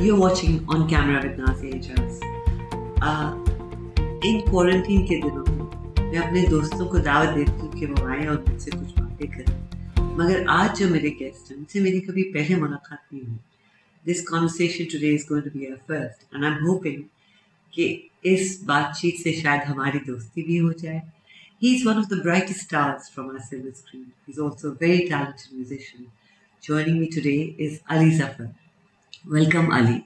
you're watching on camera with Nazi Angels. इन quarantine के दिनों में मैं अपने दोस्तों को दावत देती हूँ कि वो आए और मुझसे कुछ बातें करें। मगर आज जो मेरे गेस्ट हैं, उनसे मेरी कभी पहले मुलाकात नहीं हुई। This conversation today is going to be our first and I am hoping कि इस बातचीत से शायद हमारी दोस्ती भी हो जाए। He is one of the brightest stars from our silver screen is also very talented musician joining me today is Ali Zafar Ali.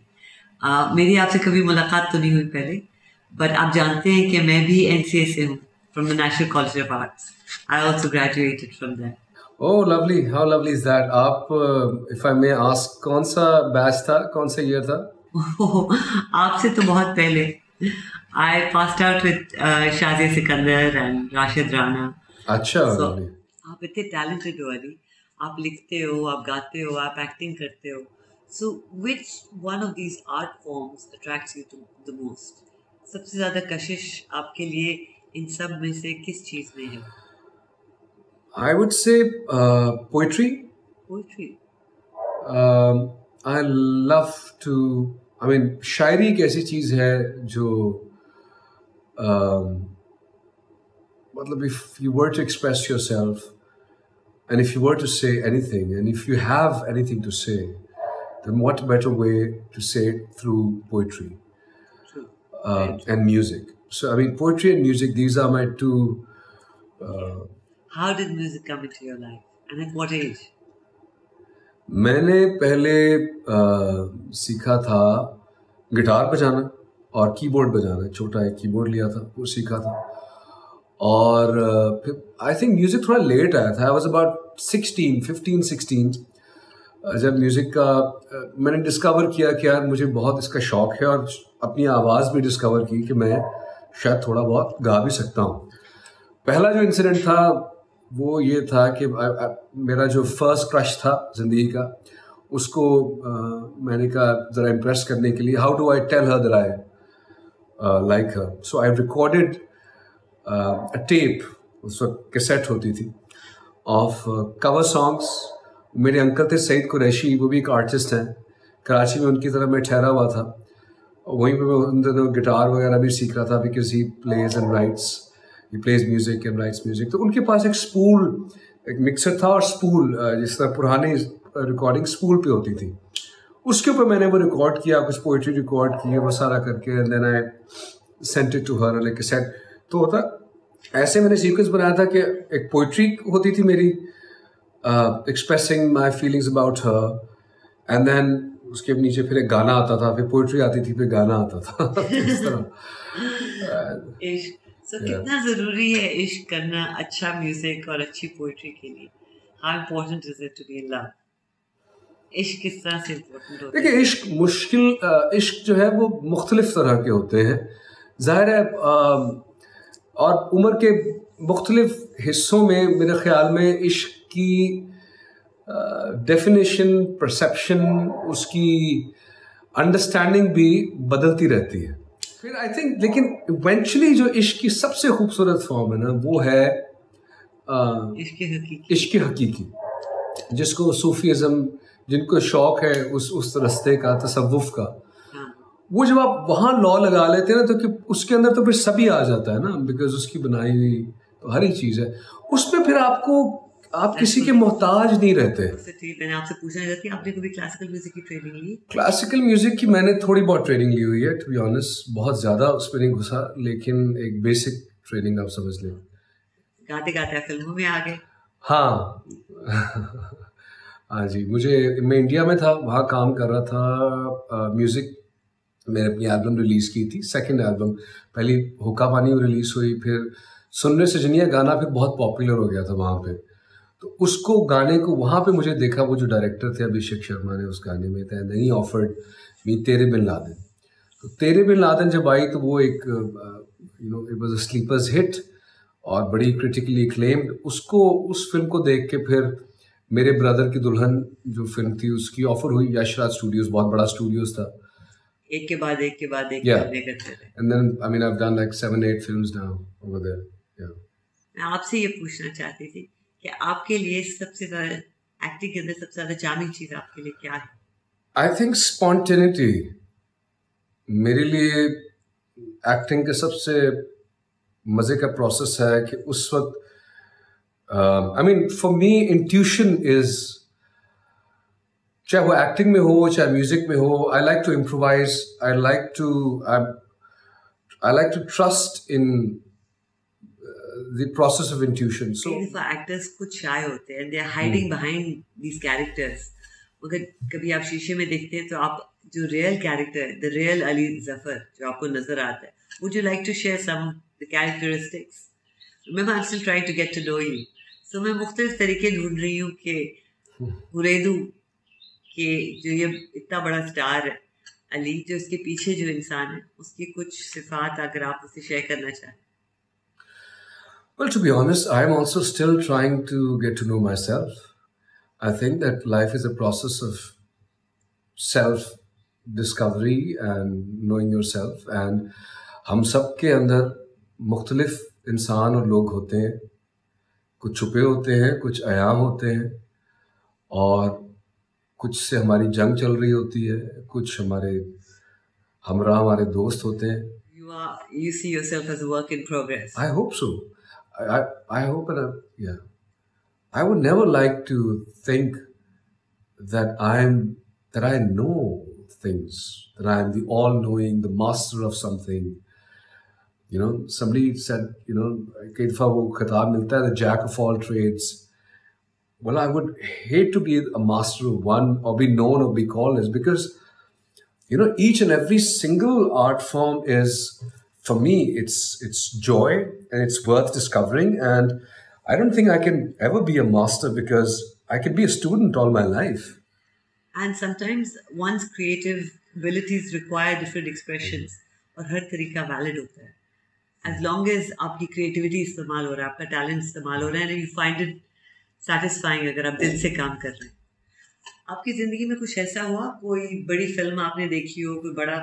Uh, मेरी आपसे कभी मुलाकात तो नहीं हुई पहले बट आप जानते हैं कि मैं भी एन से हूँ from the national college of arts I also graduated from that Oh, lovely. How lovely is that? आप, uh, if I may ask, कौन सा बैच था कौन सा ईयर था आपसे तो बहुत पहले I passed out with uh, Shazia Sikandar and Rashid Rana. अच्छा So. आप इतने टैलेंटेड हो अली आप लिखते हो आप गाते हो आप एक्टिंग करते हो So which one of these art forms attracts you the most सबसे ज़्यादा कशिश आपके लिए इन सब में से किस चीज़ में है I would say uh, poetry. Poetry Um, I love to. I mean, शायरी एक ऐसी चीज है जो um, मतलब if you were to express yourself and if you were to say anything and if you have anything to say then what better way to say it through poetry uh, and music so i mean poetry and music these are my two uh, how did music come into your life and at what age मैंने पहले अ, सीखा था guitar बजाना और keyboard बजाना छोटा एक keyboard लिया था वो सीखा था और अ, फिर आई थिंक म्यूज़िक थोड़ा लेट आया था I was about sixteen fifteen sixteen जब म्यूज़िक का मैंने डिस्कवर किया कि यार मुझे बहुत इसका शौक है और अपनी आवाज़ भी डिस्कवर की कि मैं शायद थोड़ा बहुत गा भी सकता हूँ। पहला जो इंसिडेंट था वो ये था कि मेरा जो फ़र्स्ट क्रश था ज़िंदगी का उसको आ, मैंने कहा ज़रा इम्प्रेस करने के लिए how do I tell her that I like her so I recorded tape उस वक्त कैसेट होती थी ऑफ़ कवर सॉन्ग्स मेरे अंकल थे सईद कुरैशी, वो भी एक आर्टिस्ट हैं। कराची में उनकी तरह मैं ठहरा हुआ था। वहीं पर मैं उन दिनों गिटार वगैरह भी सीख रहा था because he plays and writes he plays music and writes music तो उनके पास एक स्पूल एक मिक्सर था और स्पूल जिस तरह पुरानी रिकॉर्डिंग स्पूल पे होती थी। उसके ऊपर मैंने वो रिकॉर्ड किया, कुछ पोइट्री रिकॉर्ड किए, वो सारा करके and then I sent it to her like set तो होता, ऐसे मैंने सीक्वेंस बनाया था कि एक पोइट्री होती थी मेरी expressing my feelings about her and then उसके नीचे फिर एक गाना आता था फिर पोइट्री आती थी फिर गाना आता था। इस तरह। इश्क। सो कितना ज़रूरी है इश्क करना अच्छा म्यूज़िक और अच्छी पोइट्री के लिए। How important is it to be love इश्क किस तरह से इम्पोर्टेंट होता है? देखिए इश्क मुश्किल इश्क जो है वो मुख्तलिफ़ तरह के होते हैं। ज़ाहिर है और उम्र के मुख्तलिफ़ हिस्सों में मेरे ख्याल में इश्क की डेफिनेशन परसेप्शन उसकी अंडरस्टैंडिंग भी बदलती रहती है। फिर आई थिंक लेकिन इवेंचुअली जो इश्क की सबसे खूबसूरत फॉर्म है ना वो है इश्क की हकीकी। जिसको सूफीज़म जिनको शौक है उस उस रस्ते का तसव्वुफ का हाँ। वो जब आप वहाँ लॉ लगा लेते हैं ना तो कि उसके अंदर तो फिर सभी आ जाता है ना बिकॉज़ उसकी बनाई हुई तो हर एक चीज़ है। उसमें फिर आपको आप किसी के मोहताज नहीं रहते। ठीक मैंने आपसे पूछना चाहती आपने कभी क्लासिकल म्यूज़िक की ट्रेनिंग ली? क्लासिकल म्यूज़िक की मैंने थोड़ी बहुत ट्रेनिंग ली हुई है टू बी ऑनेस्ट बहुत ज़्यादा उसमें नहीं घुसा लेकिन एक बेसिक ट्रेनिंग आप समझ लें। गाते गाते फ़िल्मों में आ गए। हाँ। हाँ जी मुझे मैं इंडिया में था वहाँ काम कर रहा था म्यूज़िक मैंने अपनी एल्बम रिलीज़ की थी सेकंड एल्बम पहली हुक्का पानी रिलीज़ हुई फिर सुनने से जनिया गाना फिर बहुत पॉपुलर हो गया था वहाँ पे। तो उसको गाने को वहाँ पे मुझे देखा वो जो डायरेक्टर थे अभिषेक शर्मा ने उस गाने में थे नहीं ऑफर्ड मी तेरे बिन लादेन। तो तेरे बिन लादेन जब आई तो वो एक you know it was a sleepers hit और बड़ी क्रिटिकली क्लेम्ड उसको उस फ़िल्म को देख के फिर मेरे ब्रदर की दुल्हन जो फ़िल्म थी उसकी ऑफ़र हुई। यशराज स्टूडियोज बहुत बड़ा स्टूडियोज था। एक के बाद एक के बाद एक Yeah. करते थे and then I mean I have done like 7 8 films now over there या मैं आपसे ये पूछना चाहती थी कि आपके लिए सबसे ज़्यादा एक्टिंग के अंदर सबसे ज़्यादा जामी चीज़ आपके लिए क्या है? आई थिंक स्पॉन्टेनिटी मेरे लिए एक्टिंग का सबसे मज़े का प्रोसेस है कि उस वक्त I mean for me intuition is चाहे वो एक्टिंग में हो, चाहे म्यूज़िक में हो I like to improvise I like to I like to trust in the process of intuition. So actors कुछ shy होते हैं, they are hiding hmm. behind these characters. मगर कभी आप शीशे में देखते हैं तो आप जो रियल कैरेक्टर है द रियल अली ज़फ़र जो आपको नज़र आता है would you like to share some the characteristics remember I still trying to get to know you so मैं मुख्तलिफ़ तरीके ढूंढ रही हूँ कि हुरैदू कि जो ये इतना बड़ा स्टार है अली जो इसके पीछे जो इंसान है उसकी कुछ सिफात अगर आप उसे शेयर करना चाहें Well, to be honest, I am also still trying to get to know myself. I think that life is a process of self discovery and knowing yourself. And हम सब के अंदर मुख्तलिफ़ इंसान और लोग होते हैं कुछ छुपे होते हैं कुछ अयाम होते हैं और कुछ से हमारी जंग चल रही होती है कुछ हमारे हमरा हमारे दोस्त होते हैं you are you see yourself as a work in progress i hope so i i, I hope that I, yeah i would never like to think that i'm that i know things that i am the all knowing the master of something you know somebody said you know कई दफ़ा वो खिताब मिलता है the jack of all trades well, I would hate to be a master of one or be known or be called as because, you know, each and every single art form is, for me, it's it's joy and it's worth discovering. And I don't think I can ever be a master because I can be a student all my life. And sometimes one's creative abilities require different expressions और हर तरीका valid होता है as long as आपकी creativity इस्तेमाल हो रहा है आपका talent इस्तेमाल हो रहा है and you find it satisfying अगर आप दिल से काम कर रहे हैं आपकी ज़िंदगी में कुछ ऐसा हुआ कोई बड़ी फिल्म आपने देखी हो कोई बड़ा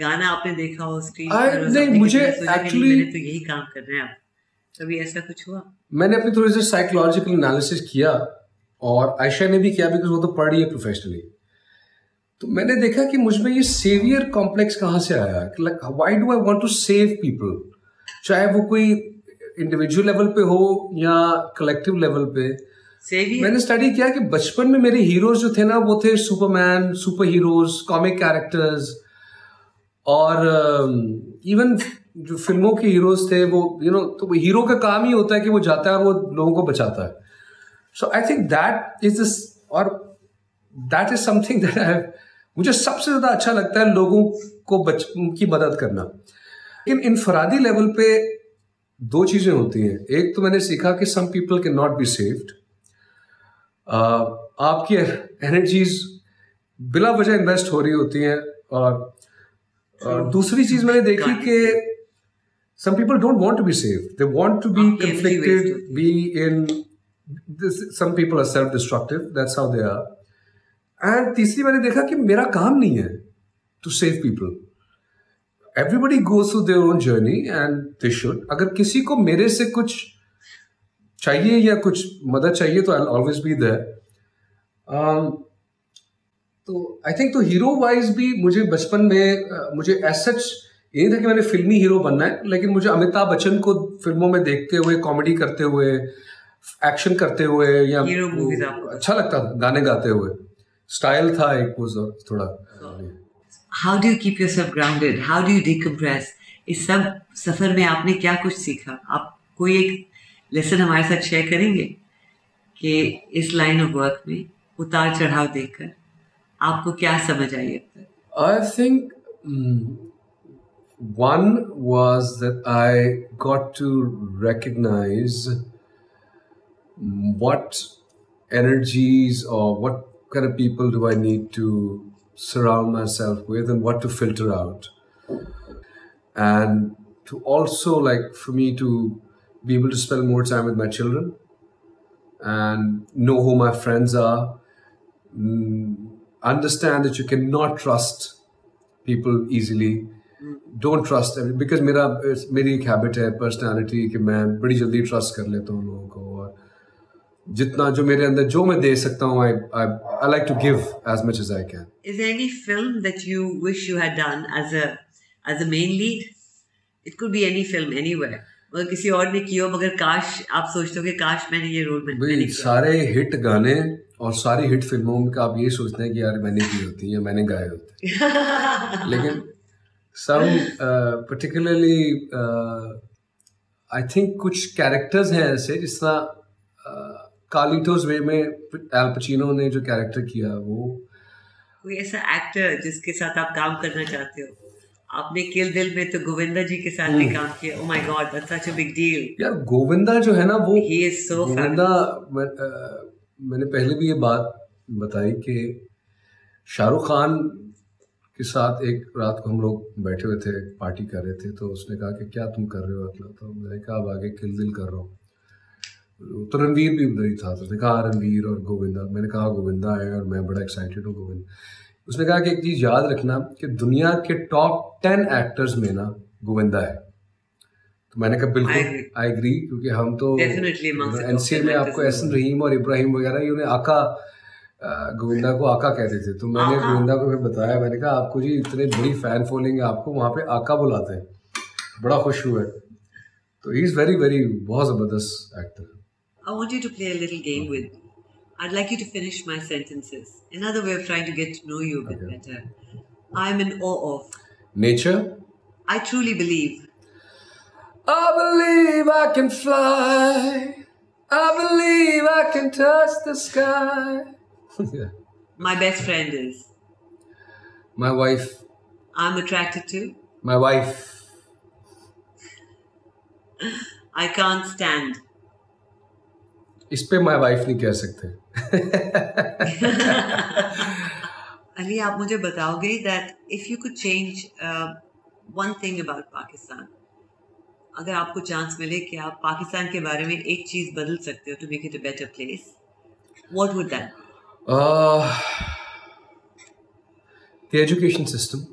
गाना आपने देखा हो स्क्रीन पर नहीं मुझे एक्चुअली तो यही काम कर रहे हैं आप। कभी ऐसा कुछ हुआ? मैंने अपनी थोड़ी सी साइकोलॉजिकल एनालिसिस किया और आयशा ने भी किया बिकॉज़ वो तो पढ़ रही है प्रोफेशनली तो मैंने देखा कि मुझमें ये सेवियर कॉम्प्लेक्स कहाँ से आया like why do I want to save people चाहे वो कोई इंडिविजुअल लेवल पे हो या कलेक्टिव लेवल पे। मैंने स्टडी किया कि बचपन में मेरे हीरोज जो थे ना वो थे Superman super heroes comic characters और इवन um, जो फ़िल्मों के हीरोज थे वो यू you नो know, तो हीरो का काम ही होता है कि वो जाता है और वो लोगों को बचाता है। So I think that is this और that is something that I मुझे सबसे ज़्यादा अच्छा लगता है लोगों को बच की मदद करना। लेकिन इनफरादी लेवल पे दो चीज़ें होती हैं। एक तो मैंने सीखा कि some people can not be saved आपकी एनर्जीज बिला वजह इन्वेस्ट हो रही होती हैं और दूसरी चीज़ मैंने देखी कि some people don't want to be safe they want to be conflicted be in some people are self destructive that's how they are and तीसरी मैंने देखा कि मेरा काम नहीं है to save people everybody goes to their own journey and they should अगर किसी को मेरे से कुछ चाहिए या कुछ मदद चाहिए तो आई ऑलवेज बी देयर तो आई थिंक तो हीरो वाइज भी मुझे बचपन में मुझे मुझे सच ये नहीं था कि मैंने फिल्मी हीरो बनना है लेकिन मुझे अमिताभ बच्चन को फ़िल्मों में देखते हुए कॉमेडी करते हुए एक्शन करते हुए या अच्छा लगता था गाने गाते हुए। स्टाइल था एक वो थोड़ा। How do you keep yourself grounded how do you decompress इस सब सफ़र में आपने क्या कुछ सीखा? आप कोई एक लेसन हमारे साथ शेयर करेंगे? कि इस लाइन ऑफ़ वर्क में उतार चढ़ाव देखकर। आपको क्या समझ आई अब तक I think one was that I got to recognize what energies or what kind of people do I need to surround myself with and what to filter out. And to also, like, for me to be able to spend more time with my children and know who my friends are. Mm, understand that you cannot trust people easily. Don't trust them because मेरा मेरी एक habit है personality कि मैं बड़ी जल्दी trust कर लेता हूँ लोगों को और जितना जो मेरे अंदर जो मैं दे सकता हूँ I I like to give as much as I can Is there any film that you wish you had done as a as a main lead? It could be any film anywhere. मगर किसी और ने किया हो मगर काश आप सोचते हो कि काश मैंने ये रोल में मैंने भाई किया सारे हिट गाने और सारी हिट फ़िल्मों में आप ये सोचते हैं कि यार मैंने की होती है या मैंने गाए होते हैं। लेकिन सम पर्टिकुलरली आई थिंक कुछ कैरेक्टर्स हैं ऐसे जिस तरह कालिटोस वे में एल पचिनो ने जो कैरेक्टर किया वो कोई ऐसा एक्टर जिसके साथ आप काम करना चाहते हो? आपने किल दिल में तो गोविंदा जी के साथ भी हम्म। काम किया। ओ my god that's such a big deal यार गोविंदा जो है ना वो ही इज़ सो गोविंदा मैंने पहले भी ये बात बताई कि शाहरुख खान के साथ एक रात को हम लोग बैठे हुए थे पार्टी कर रहे थे तो उसने कहा कि क्या तुम कर रहे हो अकेला? तो मैंने कहा, अब आगे किल दिल कर रहा हूँ। तो रणवीर भी उधर ही था तो उसने कहा रणवीर और गोविंदा। मैंने कहा गोविंदा है और मैं बड़ा एक्साइटेड हूँ, गोविंद। उसने कहा कि एक चीज़ याद रखना कि दुनिया के टॉप टेन एक्टर्स में ना गोविंदा है। तो मैंने कहा बिल्कुल. आई एग्री क्योंकि हम तो एनसीए 10 में आपको एहसन रहीम और इब्राहिम वगैरह ये उन्हें आका अ, गोविंदा को आका कहते थे तो मैंने। गोविंदा को फिर बताया मैंने कहा आपको जी इतने बड़ी फ़ैन फॉलोइंग है आपको वहाँ पे आका बुलाते हैं बड़ा खुश हुआ है तो ही इज़ वेरी वेरी बहुत ज़बरदस्त actor I want you to play a little game with. I'd like you to finish my sentences. Another way of trying to get to know you a bit Okay. better. I'm in awe of. Nature I truly believe. I believe I can fly. I believe I can touch the sky. yeah. My best friend is. My wife. I'm attracted to. My wife. I can't stand. इस पे my wife नहीं कह सकते Ali, आप मुझे बताओगे that if you could change uh, one thing about Pakistan, अगर आपको चांस मिले कि आप पाकिस्तान के बारे में एक चीज़ बदल सकते हो to make it a better place what would that the education system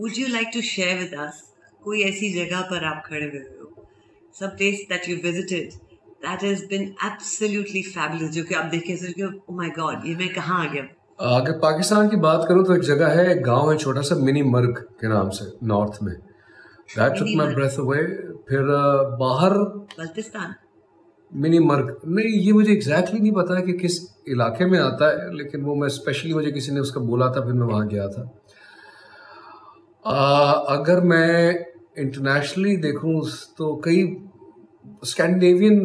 would you like to share with us कोई ऐसी जगह पर आप खड़े हुए हो some place that you visited that has been absolutely fabulous जो कि आप देखिए सर कि ओ माय गॉड ये मैं कहाँ आ गया? अगर पाकिस्तान की बात करूँ तो एक जगह है गाँव है छोटा सा मिनी मर्ग के नाम से नॉर्थ में। दैट टुक Mini माय Marg. ब्रेथ अवे फिर बाहर बल्तिस्तान। मिनी मर्ग। नहीं ये मुझे एग्जैक्टली exactly नहीं पता है कि किस इलाके में आता है लेकिन वो मैं स्पेशली मुझे किसी ने उसका बोला था फिर मैं वहाँ गया था। आ, अगर मैं इंटरनेशनली देखूँ तो कई स्कैंडिनेवियन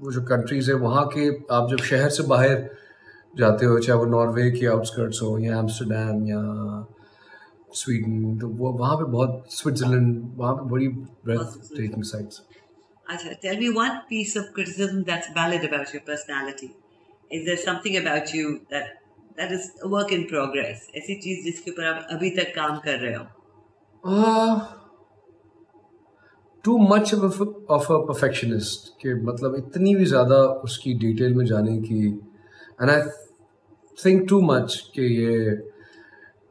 वो जो कंट्रीज़ है वहाँ के आप जब शहर से बाहर जाते हो चाहे वो नॉर्वे के आउटस्कर्ट्स हो या एम्स्टरडेम या स्वीडन तो वो वहाँ पे बहुत स्विट्जरलैंड वहाँ पे बड़ी ब्रेथ टेकिंग साइट्स अच्छा tell me one piece of criticism that's valid about your personality. Is there something about you that that is a work in progress? ऐसी चीज़ जिसके ऊपर आप अभी तक काम कर रहे हो? Too much of a perfectionist कि मतलब इतनी भी ज़्यादा उसकी डिटेल में जाने की and I think too much कि ये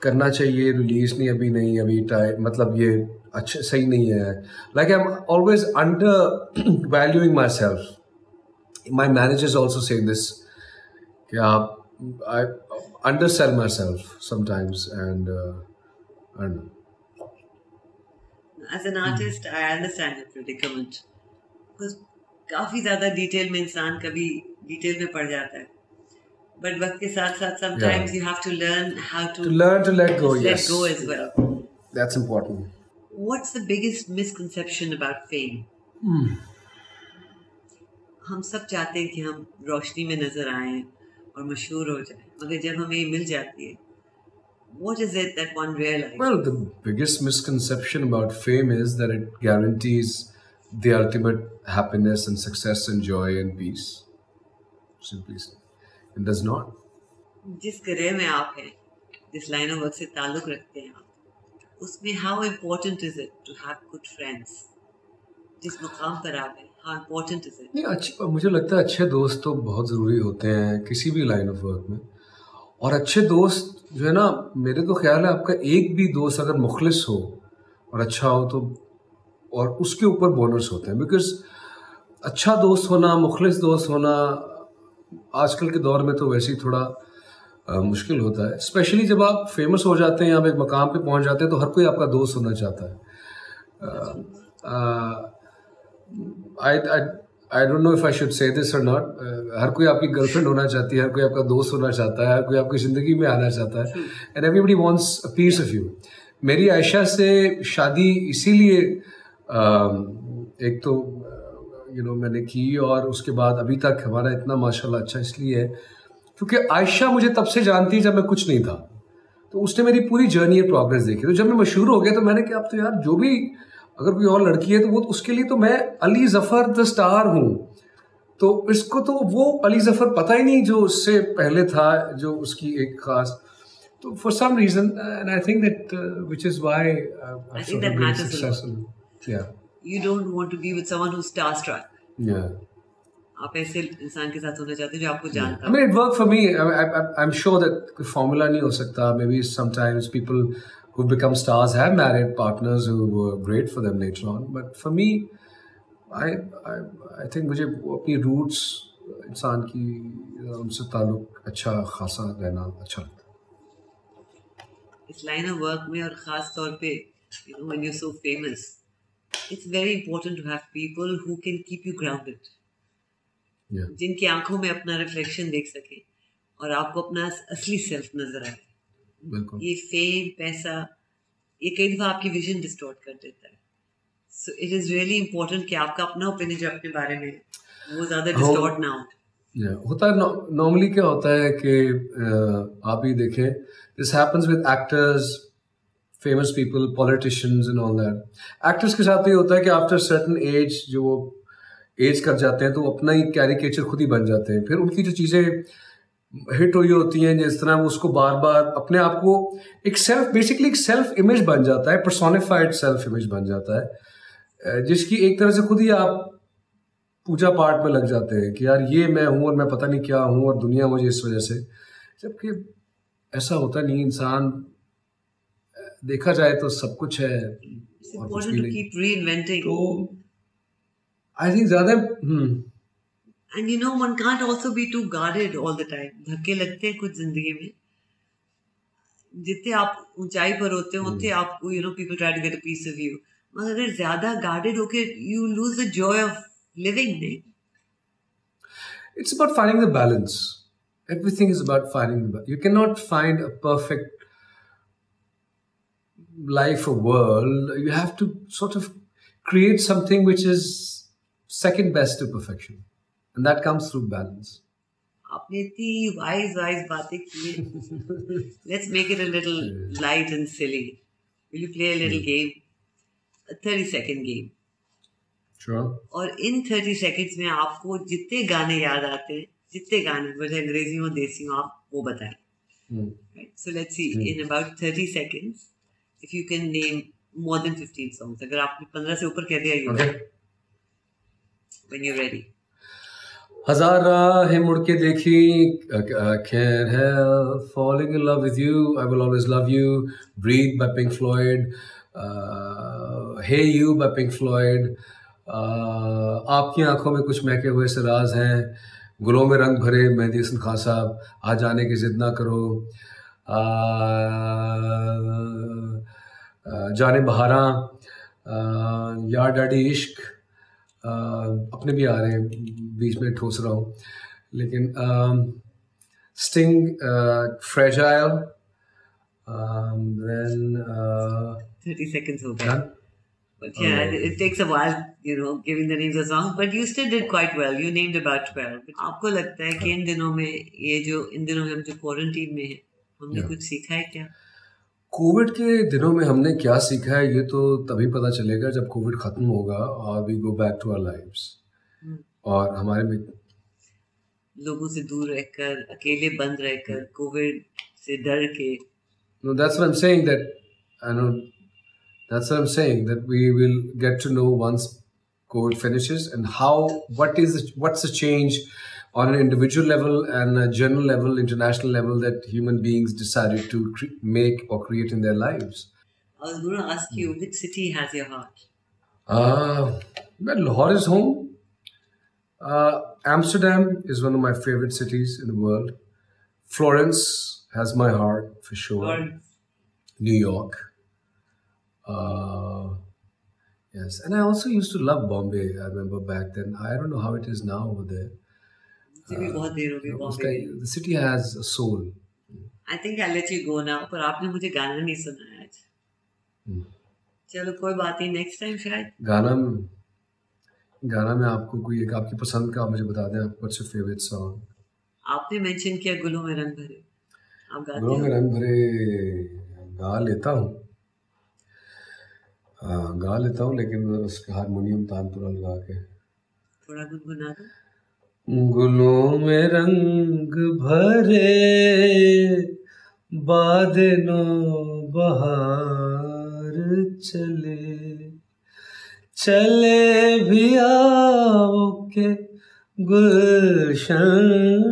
करना चाहिए रिलीज़ नहीं अभी नहीं अभी टाइम मतलब ये अच्छा सही नहीं है। Like I am always undervaluing myself my managers also say this कि आप I undersell myself sometimes and no as an artist I understand your predicament. Because काफ़ी ज़्यादा डिटेल में इंसान कभी डिटेल में पड़ जाता है। बट वक्त के साथ साथ sometimes you have to learn how to, To learn to let go, let yes. go as well That's important. what's the biggest misconception about fame हम सब चाहते हैं कि हम रोशनी में नजर आए और मशहूर हो जाए मगर जब हमें ये मिल जाती है what is it that one realizes Well, the biggest misconception about fame is that it guarantees the ultimate happiness and success and joy and peace. Simply said. It does not. जिस करियर में आप हैं जिस line of work से ताल्लुक रखते हैं आप उसमें how important is it to have good friends जिस मुकाम पर आप हैं हाउ इम्पोर्टेंट इज़ इट नहीं अच्छे मुझे लगता है अच्छे दोस्त तो बहुत ज़रूरी होते हैं किसी भी लाइन ऑफ़ वर्क में। और अच्छे दोस्त जो है ना मेरे तो ख्याल है आपका एक भी दोस्त अगर मुखलिस हो और अच्छा हो तो और उसके ऊपर बोनस होते हैं। बिकॉज़ अच्छा दोस्त होना मुखलिस दोस्त होना आजकल के दौर में तो वैसे ही थोड़ा आ, मुश्किल होता है। स्पेशली जब आप फ़ेमस हो जाते हैं या एक मकाम पे पहुँच जाते हैं तो हर कोई आपका दोस्त होना चाहता है। I I don't know if I should say this और नॉट हर कोई आपकी गर्लफ्रेंड होना चाहती है हर कोई आपका दोस्त होना चाहता है हर कोई आपकी ज़िंदगी में आना चाहता है। And everybody wants a piece of you मेरी आयशा से शादी इसीलिए एक तो यू नो मैंने की और उसके बाद अभी तक हमारा इतना माशाल्लाह अच्छा इसलिए है क्योंकि आयशा मुझे तब से जानती है जब मैं कुछ नहीं था। तो उसने मेरी पूरी जर्नी और प्रोग्रेस देखी। तो जब मैं मशहूर हो गया तो मैंने कहा अब तो यार जो भी अगर कोई और लड़की है तो वो तो उसके लिए तो मैं अली जफ़र द स्टार हूँ। तो इसको तो वो अली जफ़र पता ही नहीं जो उससे पहले था जो उसकी एक खास तो for some reason and I think that which is why I yeah You don't want to be with someone who's starstruck. या आप ऐसे इंसान के साथ होना चाहते हो जो आपको I जानता worked for me. I, I, I- I'm sure that कोई formula नहीं हो सकता. Maybe sometimes people who become stars have married partners who were great for them later on. But for me, I, I, I think मुझे वो अपनी roots इंसान की उनसे ताल्लुक अच्छा खासा रहना अच्छा लगता है. इस लाइन ऑफ़ वर्क में और खास तौर पे you know when you so famous it's very important to have people who can keep you grounded जिनकी आँखों में अपना रिफ्लेक्शन देख सके और आपको अपना असली सेल्फ नज़र आए। ये फेम पैसा ये कई दफ़ा आपकी विजन डिस्टॉर्ट कर देता है। So it is really important कि आपका अपना ओपिनियन जो अपने बारे में वो ज़्यादा हाँ। डिस्टॉर्ट ना हो। Yeah. होता है नॉर्मली क्या होता है कि uh, आप ही देखें this happens with actors famous people politicians and all that actors के साथ ये होता है कि आफ्टर सर्टन एज जो वो एज कर जाते हैं तो वो अपना ही कैरिकेचर खुद ही बन जाते हैं। फिर उनकी जो चीज़ें हिट हुई होती हैं, जिस तरह वो उसको बार बार अपने आप को एक सेल्फ बेसिकली एक सेल्फ इमेज बन जाता है पर्सोनिफाइड सेल्फ इमेज बन जाता है जिसकी एक तरह से खुद ही आप पूजा पाठ में लग जाते हैं कि यार ये मैं हूँ और मैं पता नहीं क्या हूँ और दुनिया मुझे इस वजह से। जबकि ऐसा होता नहीं, इंसान देखा जाए तो सब कुछ है और कुछ भी नहीं। तो आई थिंक ज़्यादा हम्म। And you know one can't also be too guarded all the time धक्के लगते हैं कुछ ज़िंदगी में। जितने आप ऊंचाई पर होते हैं उतने आपको you know people try to get a piece of you मगर अगर ज़्यादा गार्डेड होके you lose the joy of living नहीं It's about finding the balance. Everything is about finding the balance. You cannot find a perfect life or world. You have to sort of create something which is second best to perfection. And that comes through balance. आपने इतनी wise wise बातें की let's make it a little light and silly will you play a little game 30 second game Sure. और इन 30 seconds में आपको जितने गाने याद आते हैं जितने गाने भले अंग्रेजी हो देसी हो आप वो बताएं Hmm. right? So let's see, in about 30 seconds, if you can name more than 15 songs. अगर आपने 15 से ऊपर कह दिया Okay. when you're ready. हज़ार राहें मुड़ के देखी falling in love with you I will always love you breathe by Pink Floyd uh, hey you by Pink Floyd uh, आपकी आँखों में कुछ महके हुए से राज हैं गुलों में रंग भरे मेहदी हसन खान साहब आ जाने की जिद ना करो uh, uh, जाने बहारा यार डैडी इश्क अपने भी आ रहे हैं बीच में ठोस रहा। हूँ लेकिन स्टिंग फ्रेजाइल हाँ? आपको लगता है कि हाँ। इन दिनों में ये जो इन दिनों में हम जो क्वारंटीन में है हमने कुछ सीखा है क्या? कोविड के दिनों में हमने क्या सीखा है ये तो तभी पता चलेगा जब कोविड खत्म होगा और we go back to lives hmm. और हमारे में लोगों से दूर रहकर अकेले बंद रहकर कोविड से डर के No, that's what I'm saying. That I know. That's what I'm saying. That we will get to know once COVID finishes and how what is the, what's the change on an individual level and a general level, international level that human beings decided to cre- make or create in their lives. I was going to ask you which city has your heart Uh, well, Lahore is home. Uh, Amsterdam is one of my favorite cities in the world. Florence has my heart for sure. Florence. New York. Uh, yes, and I also used to love Bombay. I remember back then. I don't know how it is now over there. मुझे भी बहुत देर हो गई Bombay city has a soul. I think I let you go now पर आपने मुझे गाना नहीं सुनाया आज। Hmm. चलो कोई बात नहीं नेक्स्ट टाइम शायद। गाना में गाना में आपको कोई एक आपकी पसंद का आप मुझे बता दें व्हाट्स योर फेवरेट सॉन्ग आपने मेंशन किया गुलों में रंग भरे। आप गाते गुलों में रंग भरे गा लेता हूँ। हाँ, गा लेता हूँ लेकिन उसका हारमोनियम तानपुरा लगा के। थोड़ा गुनगुना दो। गुलों में रंग भरे बादनो बहार चले। चले भी आओ के गुलशन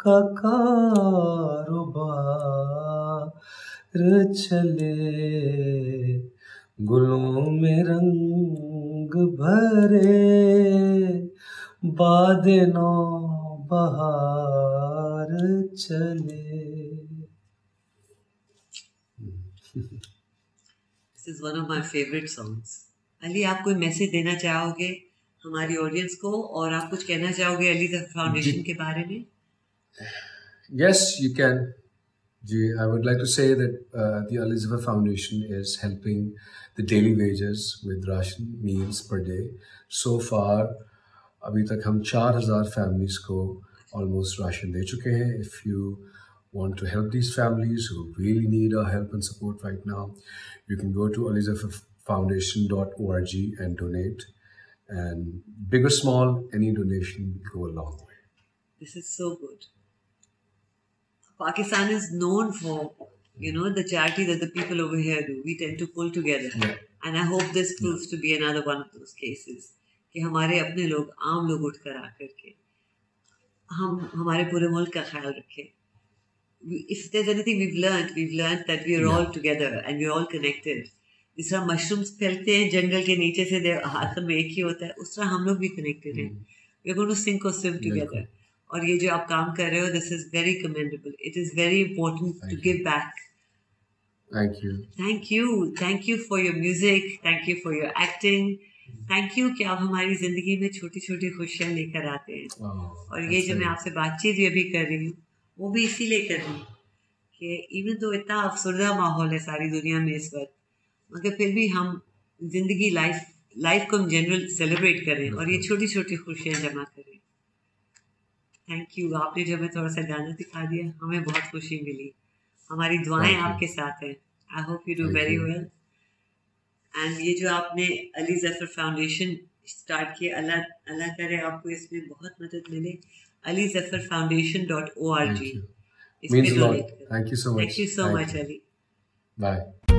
का कारोबार चले। गुलों में रंग भरे बादनो बहार चले this is one of my favourite songs Ali आप कोई मैसेज देना चाहोगे हमारी ऑडियंस को और आप कुछ कहना चाहोगे अली फाउंडेशन के बारे में Yes, you can. Ji, I would like to say that uh, the Elizabeth Foundation is helping the daily wages with ration meals per day. So far, अभी तक हम 4000 families को almost ration दे चुके हैं. If you want to help these families who really need our help and support right now, you can go to elizabethfoundation.org and donate. And big or small, any donation will go a long way. This is so good. Pakistan is known for, you know, the charity that the people over here do. We tend to pull together. Yeah. And I hope this proves to be another one of those cases. कि हमारे अपने लोग आम लोग उठ कर आ कर के हम हमारे पूरे मुल्क का ख्याल रखें। If there anything we learn we learn that we are all together and we are all connected जिस तरह मशरूम्स फैलते हैं जंगल के नीचे से देव हाथ में एक ही होता है उस तरह हम लोग भी कनेक्टेड हैं। वी गो टू सिंक और स्विम टुगेदर और ये जो आप काम कर रहे हो this is very commendable it is very important to give back thank you thank you thank you for your music thank you for your acting thank you कि आप हमारी ज़िंदगी में छोटी छोटी खुशियाँ लेकर आते हैं। Oh, और ये जो मैं आपसे बातचीत भी अभी कर रही हूँ वो भी इसीलिए कर रही हूँ कि इवन तो इतना अफसरदा माहौल है सारी दुनिया में इस वक्त मगर फिर भी हम ज़िंदगी लाइफ लाइफ को हम जनरल सेलिब्रेट करें और ये छोटी छोटी खुशियाँ जमा करें थैंक यू आपने जो हमें थोड़ा सा गाना दिखा दिया हमें बहुत खुशी मिली। हमारी दुआएँ आपके साथ हैं। I hope you do very well and ये जो आपने अली ज़फ़र फाउंडेशन स्टार्ट किया अल्लाह अल्लाह करे आपको इसमें बहुत मदद मिले। Ali Zafar foundation dot O R G thank you so much. Thank you so much Ali. Bye.